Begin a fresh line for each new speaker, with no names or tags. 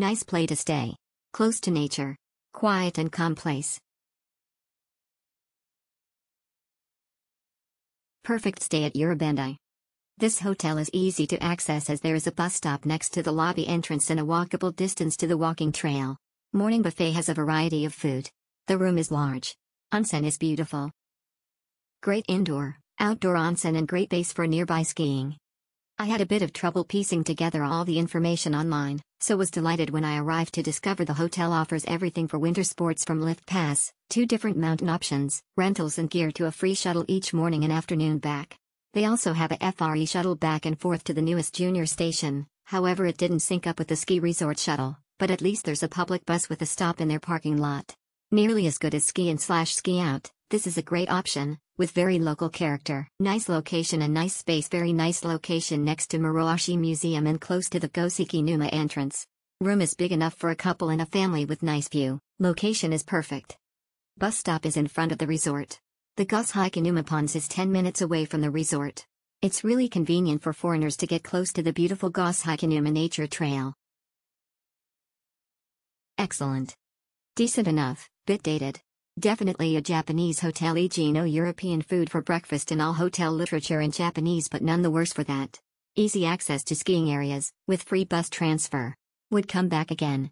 Nice play to stay. Close to nature. Quiet and calm place. Perfect stay at Urabandai. This hotel is easy to access as there is a bus stop next to the lobby entrance and a walkable distance to the walking trail. Morning buffet has a variety of food. The room is large. Onsen is beautiful. Great indoor, outdoor onsen and great base for nearby skiing. I had a bit of trouble piecing together all the information online, so was delighted when I arrived to discover the hotel offers everything for winter sports from lift pass, two different mountain options, rentals and gear to a free shuttle each morning and afternoon back. They also have a FRE shuttle back and forth to the newest junior station, however it didn't sync up with the ski resort shuttle, but at least there's a public bus with a stop in their parking lot. Nearly as good as ski in slash ski out, this is a great option, with very local character. Nice location and nice space very nice location next to Morohashi Museum and close to the Goshiki Numa entrance. Room is big enough for a couple and a family with nice view. Location is perfect. Bus stop is in front of the resort. The Goshiki Ponds is 10 minutes away from the resort. It's really convenient for foreigners to get close to the beautiful Goshiki nature trail. Excellent. Decent enough, bit dated. Definitely a Japanese hotel e.g. no European food for breakfast and all hotel literature in Japanese but none the worse for that. Easy access to skiing areas, with free bus transfer. Would come back again.